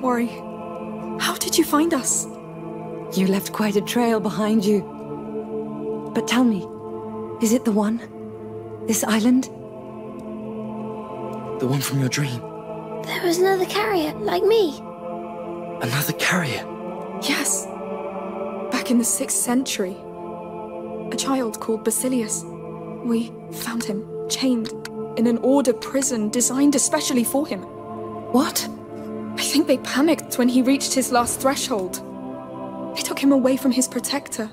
don't worry. How did you find us? You left quite a trail behind you. But tell me, is it the one? This island? The one from your dream? There was another carrier, like me. Another carrier? Yes. Back in the 6th century. A child called Basilius. We found him, chained, in an order prison designed especially for him. What? I think they panicked when he reached his last threshold. They took him away from his protector.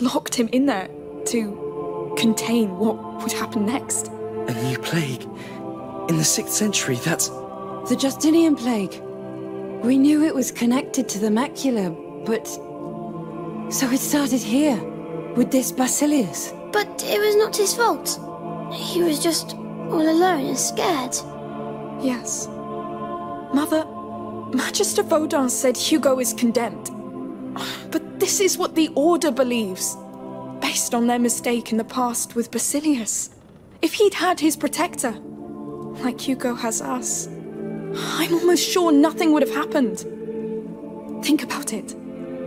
Locked him in there to contain what would happen next. A new plague? In the 6th century, that's... The Justinian plague. We knew it was connected to the macula, but... So it started here, with this Basilius. But it was not his fault. He was just all alone and scared. Yes. Mother, Magister Vaudin said Hugo is condemned. But this is what the Order believes, based on their mistake in the past with Basilius. If he'd had his protector, like Hugo has us, I'm almost sure nothing would have happened. Think about it.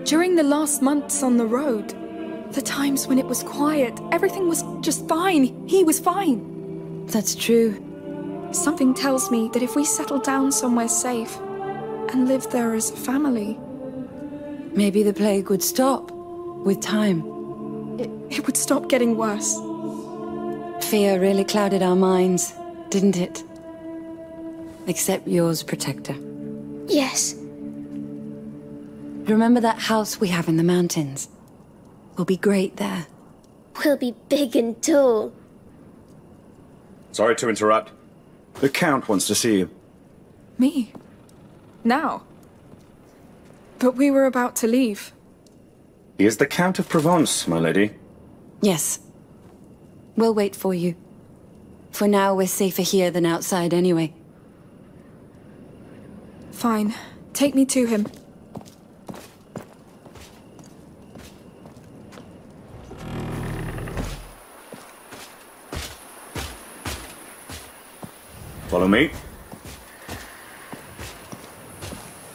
During the last months on the road, the times when it was quiet, everything was just fine. He was fine. That's true. Something tells me that if we settle down somewhere safe and live there as a family, maybe the plague would stop with time. It, it would stop getting worse. Fear really clouded our minds, didn't it? Except yours, Protector. Yes. Remember that house we have in the mountains? We'll be great there. We'll be big and tall. Sorry to interrupt. The Count wants to see you. Me? Now? But we were about to leave. He is the Count of Provence, my lady. Yes. We'll wait for you. For now, we're safer here than outside anyway. Fine. Take me to him. Follow me.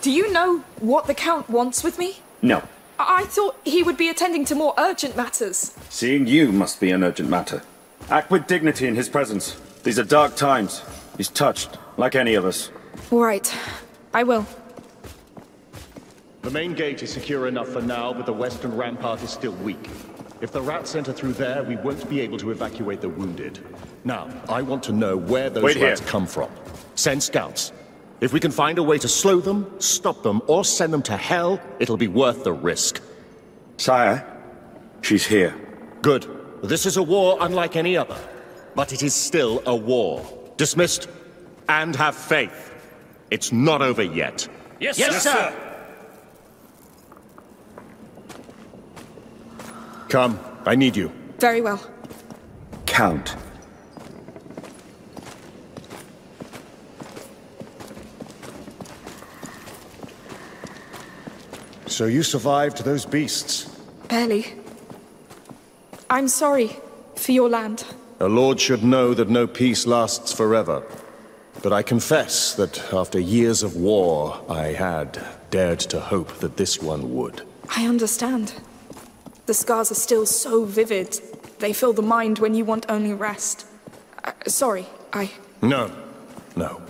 Do you know what the Count wants with me? No. I, I thought he would be attending to more urgent matters. Seeing you must be an urgent matter. Act with dignity in his presence. These are dark times. He's touched, like any of us. All right. I will. The main gate is secure enough for now, but the western rampart is still weak. If the rats enter through there, we won't be able to evacuate the wounded. Now, I want to know where those Wait rats here. come from. Send scouts. If we can find a way to slow them, stop them, or send them to hell, it'll be worth the risk. Sire, she's here. Good. This is a war unlike any other. But it is still a war. Dismissed. And have faith. It's not over yet. Yes, yes sir. Come, I need you. Very well. Count. So you survived those beasts. Barely. I'm sorry for your land. A lord should know that no peace lasts forever. But I confess that after years of war, I had dared to hope that this one would. I understand. The scars are still so vivid. They fill the mind when you want only rest. Uh, sorry, I... No, no.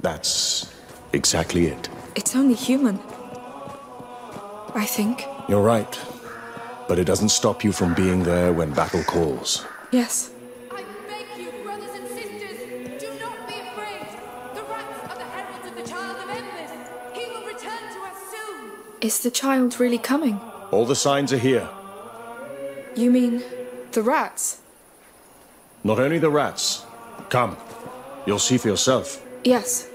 That's exactly it. It's only human. I think. You're right. But it doesn't stop you from being there when battle calls. Yes. I beg you, brothers and sisters, do not be afraid. The rats are the heralds of the Child of Embers. He will return to us soon. Is the child really coming? All the signs are here. You mean the rats? Not only the rats. Come. You'll see for yourself. Yes.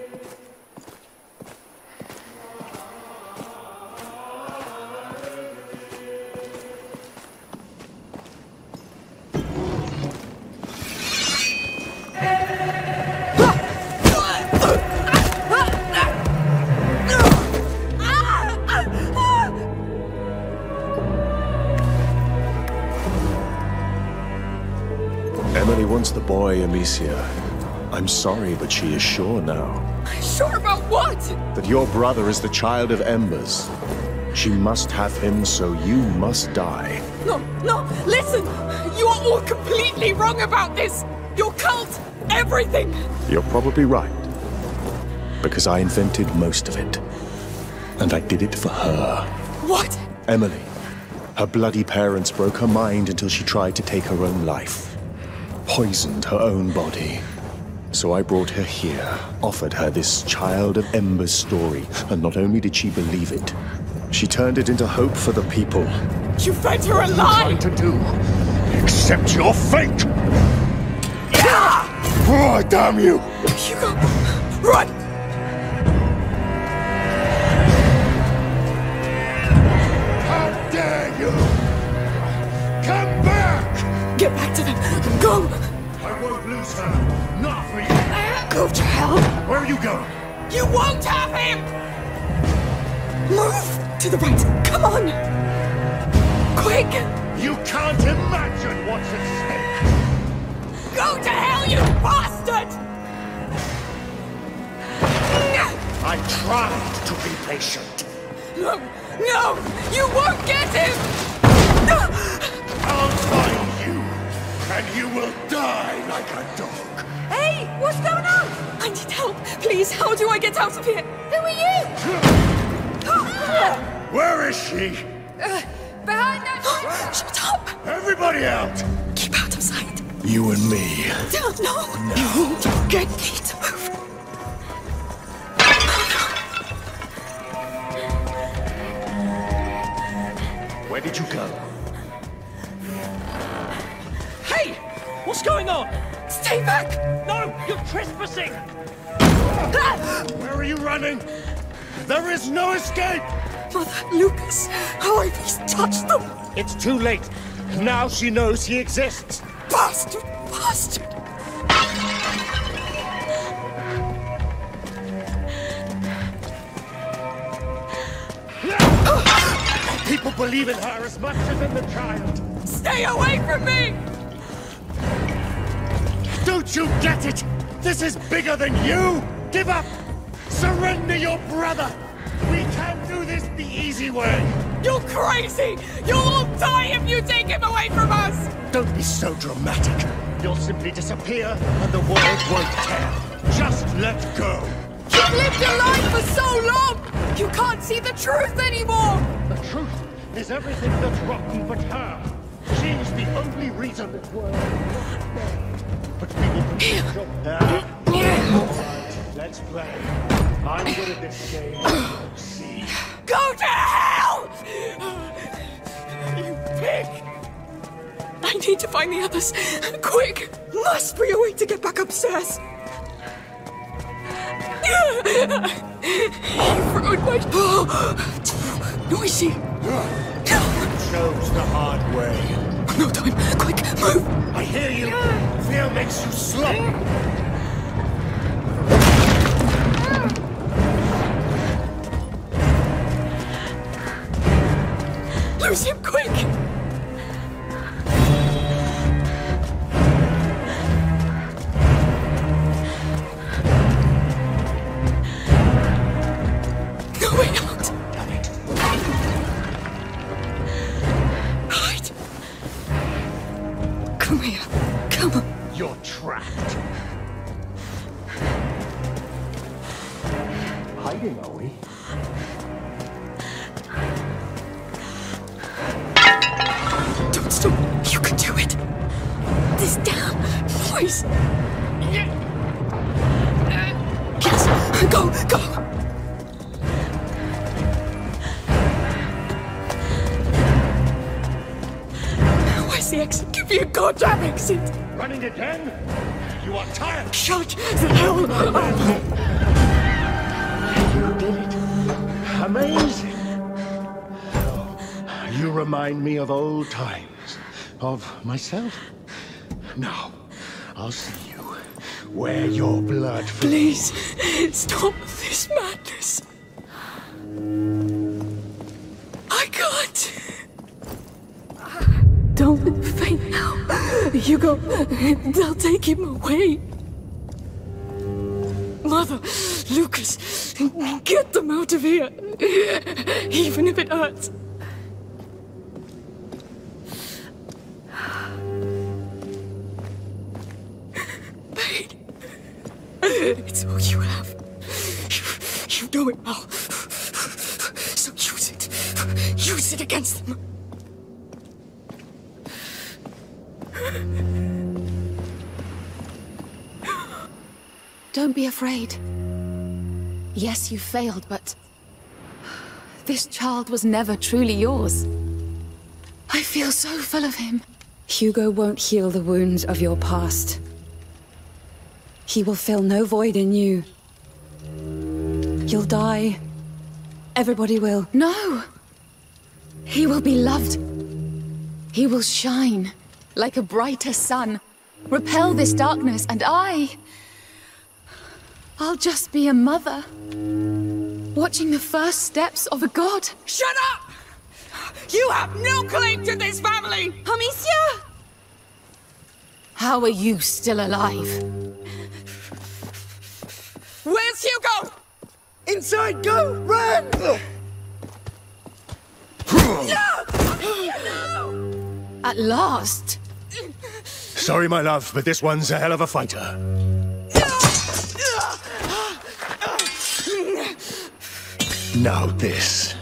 Emilie wants the boy, Amicia. I'm sorry, but she is sure now Sure about what? that your brother is the child of Embers. She must have him, so you must die. No, no, listen! You are all completely wrong about this! Your cult, everything! You're probably right. Because I invented most of it. And I did it for her. What? Emilie. Her bloody parents broke her mind until she tried to take her own life. Poisoned her own body. So I brought her here, offered her this Child of Embers story, and not only did she believe it, she turned it into hope for the people. You fed her a What are you lie! trying to do? Accept your fate! Oh, damn you! Hugo, run! I won't lose her. Not for you. Go to hell! Where are you going? You won't have him! Move! To the right! Come on! Quick! You can't imagine what's at stake. Go to hell, you bastard! No! I tried to be patient. No! No! You won't get him! I'll find and you will die like a dog. Hey! What's going on? I need help! Please, how do I get out of here? Who are you? Where is she? Uh, behind that Shut up! Everybody out! Keep out of sight. You and me. No, no! You won't get me to move. Where did you go? What's going on? Stay back! No! You're trespassing! Where are you running? There is no escape! Mother, Lucas, how have he touched them? It's too late. Now she knows he exists. Bastard! Bastard! People believe in her as much as in the child. Stay away from me! Don't you get it? This is bigger than you! Give up! Surrender your brother! We can't do this the easy way! You're crazy! You'll all die if you take him away from us! Don't be so dramatic. You'll simply disappear and the world won't care. Just let go. You've lived your life for so long! You can't see the truth anymore! The truth is everything that's rotten but her. She's the only reason this world is not dead. But protect your Let's play. I'm good at this game. See? Go to hell! You pig! I need to find the others. Quick! Must be a way to get back upstairs. You ruined my... Noisy! Chose the hard way. No time. Quick, move! I hear you. Fear makes you slow. Lose him, quick! Come here. Come on. You're trapped. Hiding, are we? Don't stop. You can do it. This damn noise. Yes. Go, go. Goddamn exit. Running again? You are tired. Shut the hell up. You did it. Amazing. Oh, you remind me of old times, of myself. Now, I'll see you where your blood flows. Please, stop this madness. I can't. Don't faint now. Hugo, they'll take him away. Mother, Lucas, get them out of here. Even if it hurts. Pain. It's all you have. You, you know it well. So use it. Use it against them. Don't be afraid. Yes, you failed, but... This child was never truly yours. I feel so full of him. Hugo won't heal the wounds of your past. He will fill no void in you. You'll die. Everybody will. No! He will be loved. He will shine like a brighter sun. Repel this darkness, and I... I'll just be a mother. Watching the first steps of a god. Shut up! You have no claim to this family! Amicia! How are you still alive? Where's Hugo? Inside, go! Run! At last! Sorry, my love, but this one's a hell of a fighter. Now this.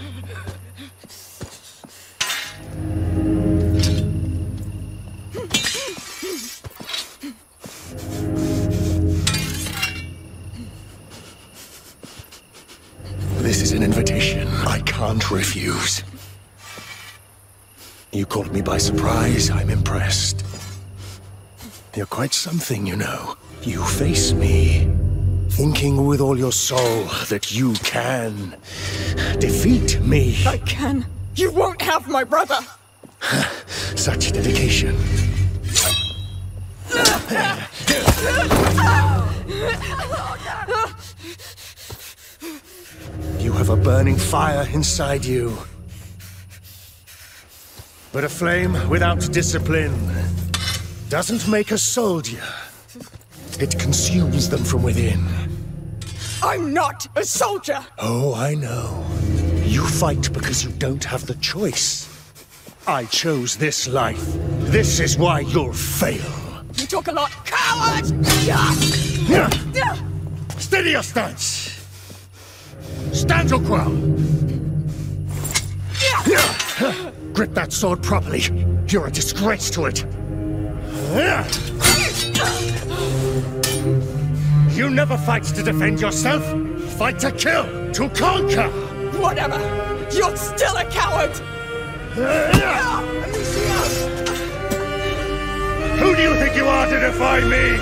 Caught me by surprise. I'm impressed. You're quite something, you know. You face me, thinking with all your soul that you can defeat me. I can. You won't have my brother! Such dedication. You have a burning fire inside you. But a flame without discipline doesn't make a soldier. It consumes them from within. I'm not a soldier! Oh, I know. You fight because you don't have the choice. I chose this life. This is why you'll fail. You talk a lot. Coward! Steady your stance. Stand your ground. Grip that sword properly. You're a disgrace to it. You never fight to defend yourself. Fight to kill, to conquer. Whatever! You're still a coward! Who do you think you are to defy me?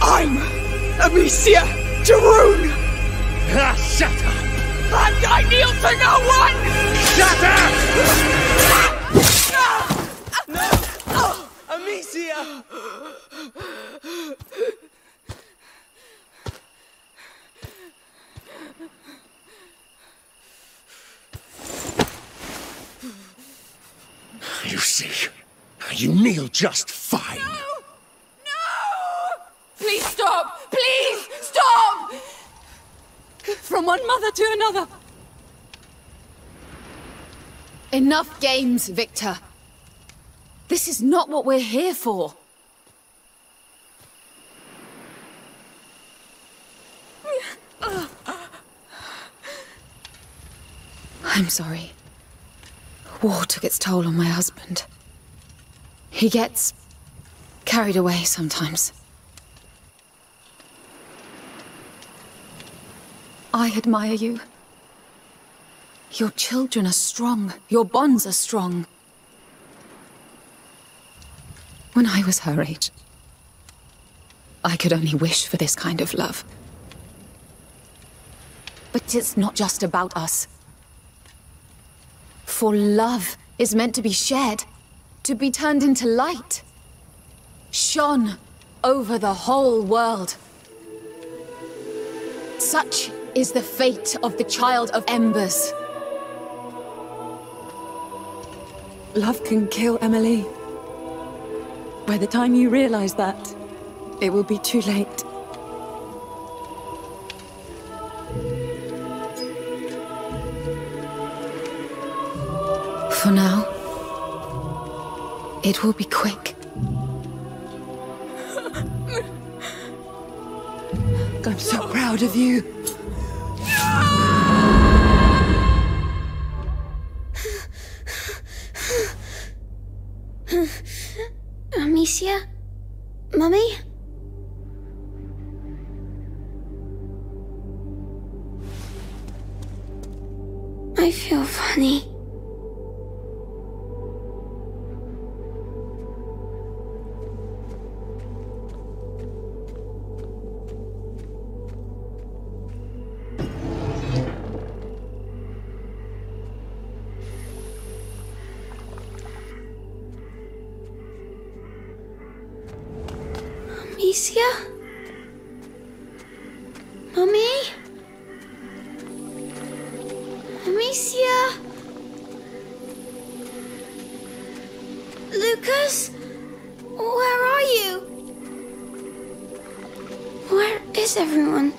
I'm Amicia de Rune! Ah, shut up! I kneel to no one! Shut up! Amicia! You see, you kneel just fine. Please stop! Please stop! From one mother to another. Enough games, Victor. This is not what we're here for. I'm sorry. War took its toll on my husband. He gets carried away sometimes. I admire you. Your children are strong. Your bonds are strong. When I was her age, I could only wish for this kind of love. But it's not just about us. For love is meant to be shared, to be turned into light. Shone over the whole world. Such is the fate of the Child of Embers. Love can kill Emilie. By the time you realize that, it will be too late. For now, it will be quick. I'm so proud of you. I feel funny. Lucas? Where are you? Where is everyone?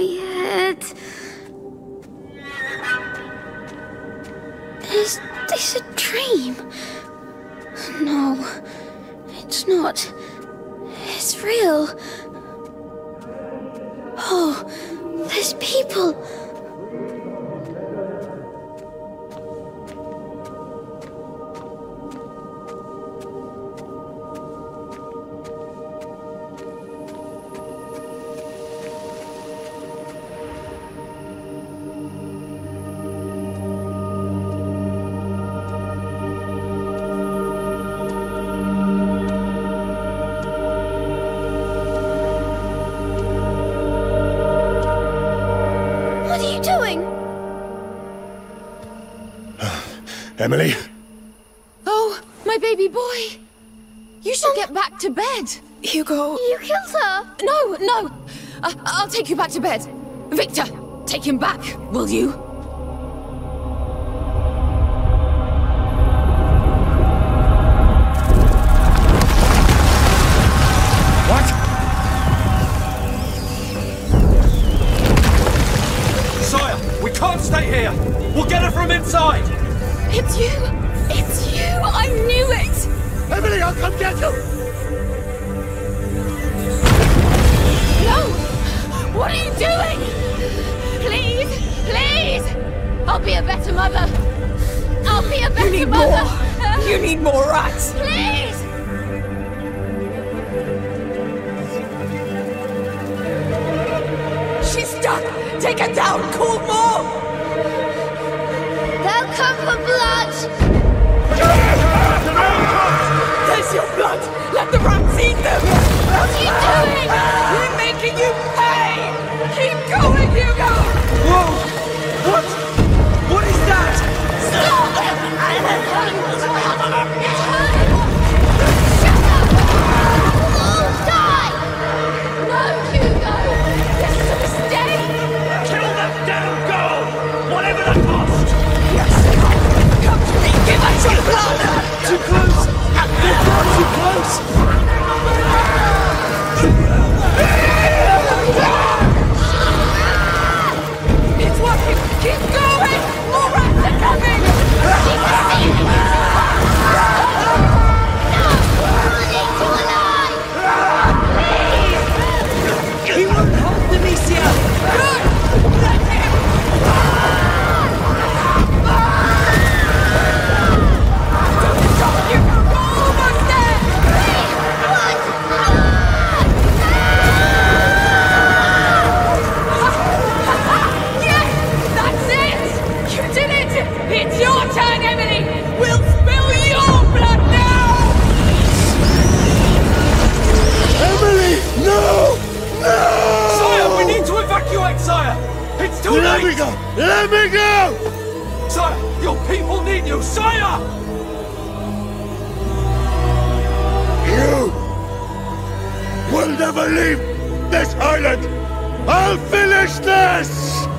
Head. Is this a dream? Emilie? Oh, my baby boy! You should oh. get back to bed. Hugo, You killed her. No, no! I- I'll take you back to bed. Victor, take him back, will you? What? Sire, we can't stay here! We'll get her from inside! It's you! It's you! I knew it! Emilie, I'll come get you! No! What are you doing? Please! Please! I'll be a better mother! I'll be a better you need mother! more! You need more rats! Please! She's stuck! Take her down! Call more! Come for blood. Too Let late! me go! Let me go! Sire, your people need you, sire! You will never leave this island! I'll finish this!